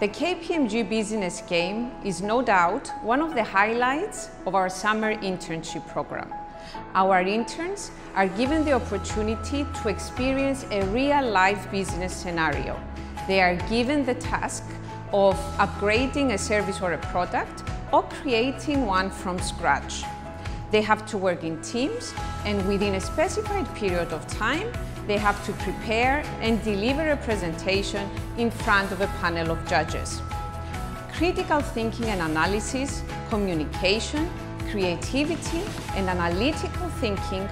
The KPMG Business Game is no doubt one of the highlights of our summer internship program. Our interns are given the opportunity to experience a real-life business scenario. They are given the task of upgrading a service or a product or creating one from scratch. They have to work in teams and within a specified period of time, they have to prepare and deliver a presentation in front of a panel of judges. Critical thinking and analysis, communication, creativity and analytical thinking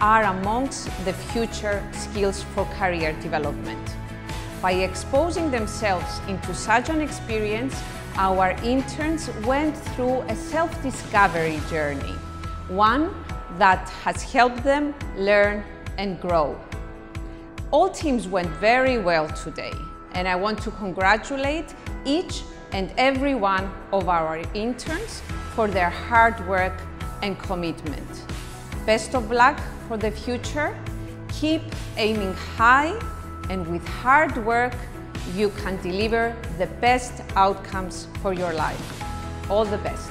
are amongst the future skills for career development. By exposing themselves into such an experience, our interns went through a self-discovery journey, one that has helped them learn and grow. All teams went very well today, and I want to congratulate each and every one of our interns for their hard work and commitment. Best of luck for the future. Keep aiming high and with hard work, you can deliver the best outcomes for your life. All the best.